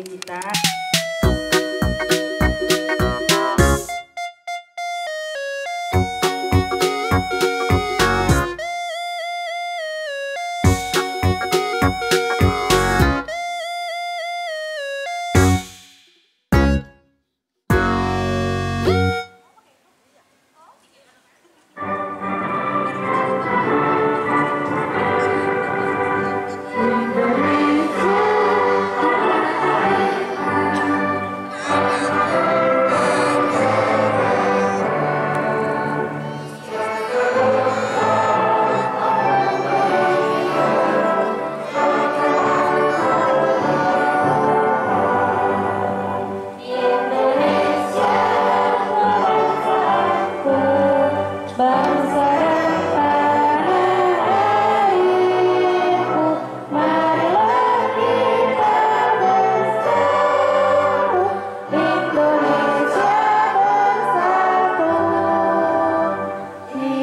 Dejita.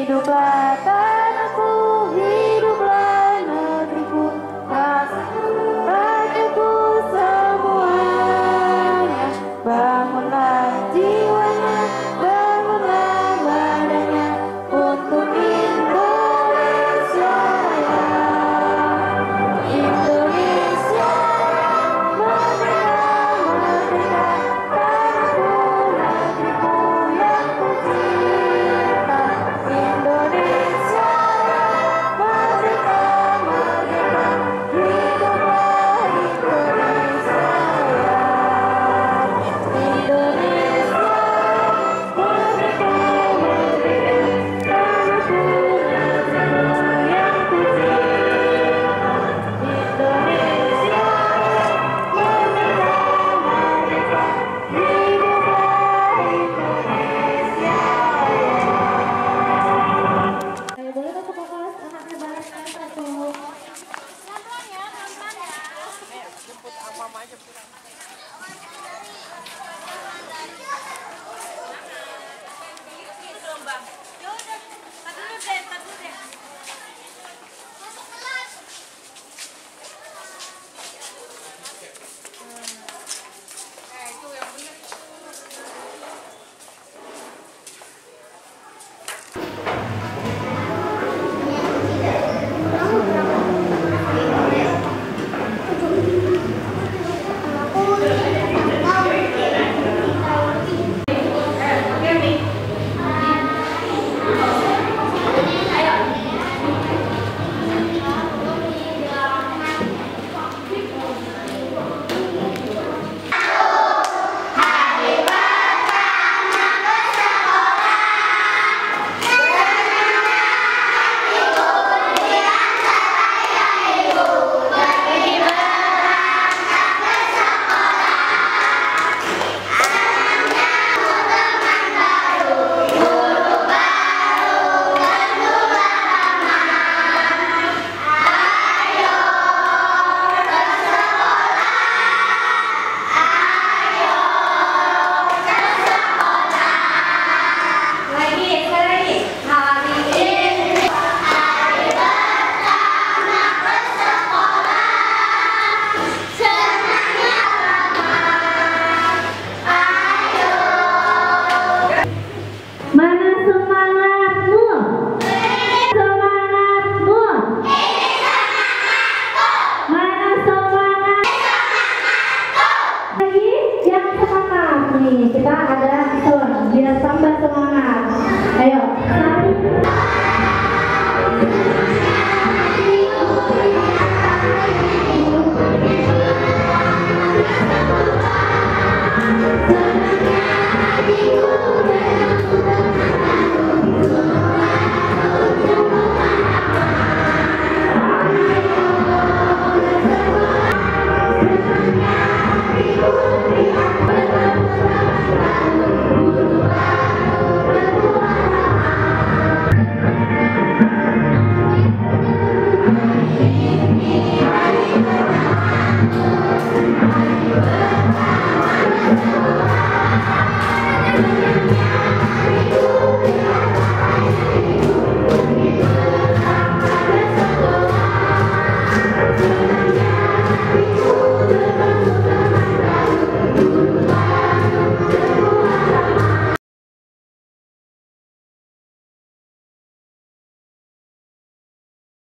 hidup latar